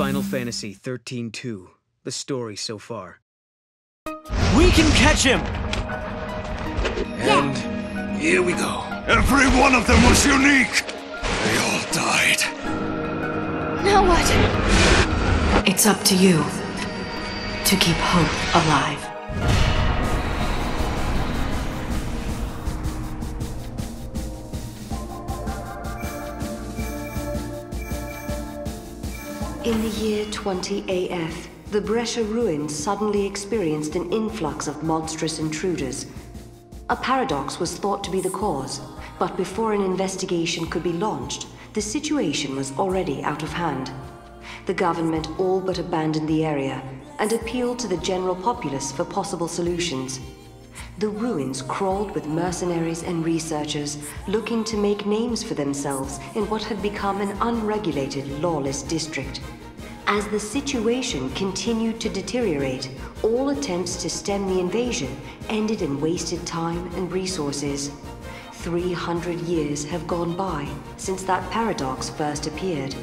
Final Fantasy 13-2. The story so far. We can catch him! And here we go. Every one of them was unique! They all died. Now what? It's up to you to keep hope alive. In the year 20 AF, the Bresha ruins suddenly experienced an influx of monstrous intruders. A paradox was thought to be the cause, but before an investigation could be launched, the situation was already out of hand. The government all but abandoned the area and appealed to the general populace for possible solutions. The ruins crawled with mercenaries and researchers looking to make names for themselves in what had become an unregulated, lawless district. As the situation continued to deteriorate, all attempts to stem the invasion ended in wasted time and resources. 300 years have gone by since that paradox first appeared.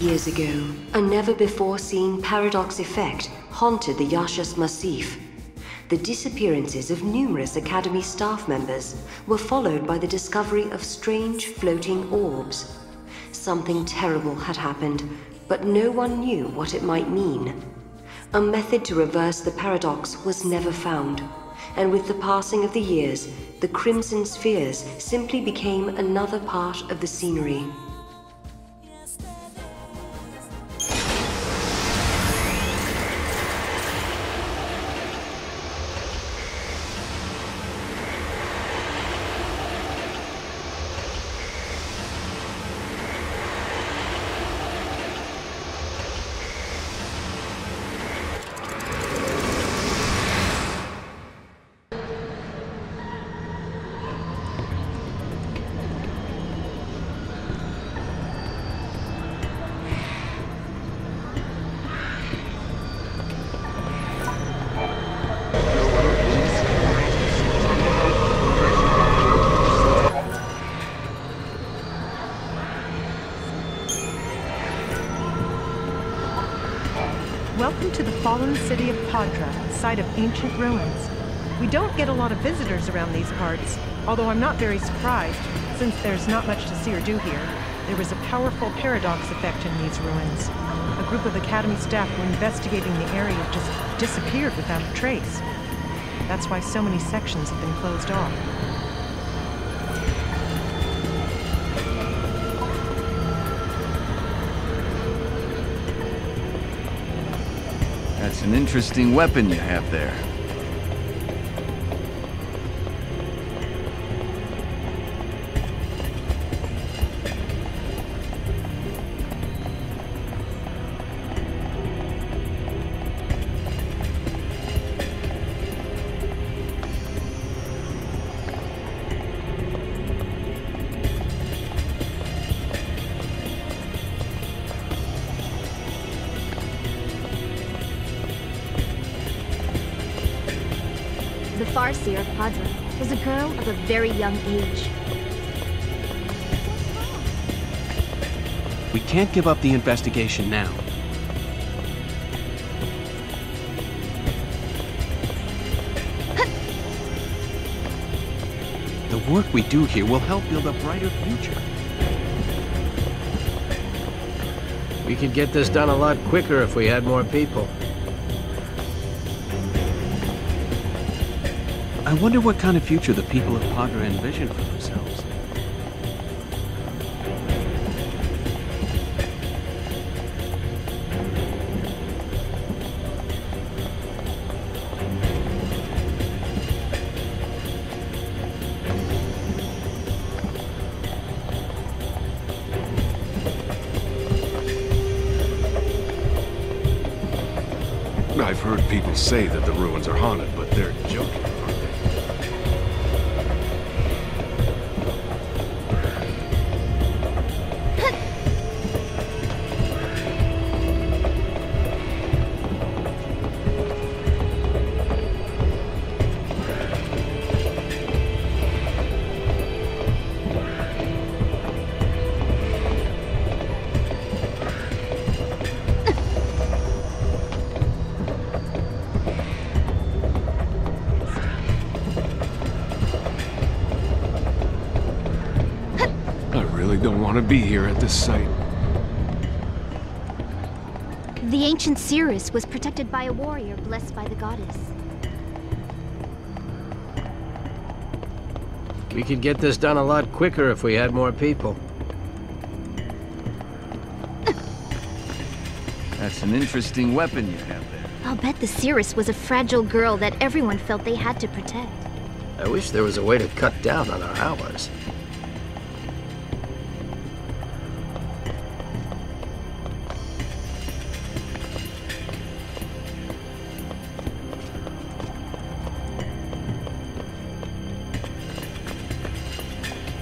Years ago, a never-before-seen paradox effect haunted the Yaschas Massif. The disappearances of numerous Academy staff members were followed by the discovery of strange floating orbs. Something terrible had happened, but no one knew what it might mean. A method to reverse the paradox was never found, and with the passing of the years, the Crimson Spheres simply became another part of the scenery. Fallen city of Paddra, site of ancient ruins. We don't get a lot of visitors around these parts, although I'm not very surprised, since there's not much to see or do here. There was a powerful paradox effect in these ruins. A group of Academy staff who were investigating the area just disappeared without a trace. That's why so many sections have been closed off. That's an interesting weapon you have there. The Farseer of Paddra was a girl of a very young age. We can't give up the investigation now. The work we do here will help build a brighter future. We could get this done a lot quicker if we had more people. I wonder what kind of future the people of Paddra envision for themselves. I've heard people say that the ruins are haunted, but they're joking, want to be here at this site. The ancient seeress was protected by a warrior blessed by the goddess. We could get this done a lot quicker if we had more people. That's an interesting weapon you have there. I'll bet the seeress was a fragile girl that everyone felt they had to protect. I wish there was a way to cut down on our hours.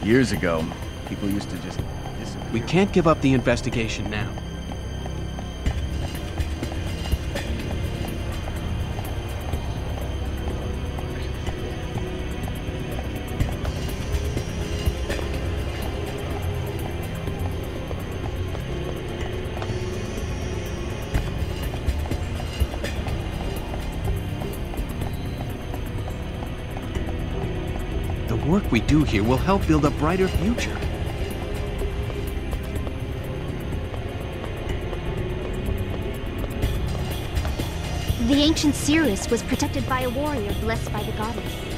Years ago, people used to just disappear. We can't give up the investigation now. Work we do here will help build a brighter future. The ancient seeress was protected by a warrior blessed by the goddess.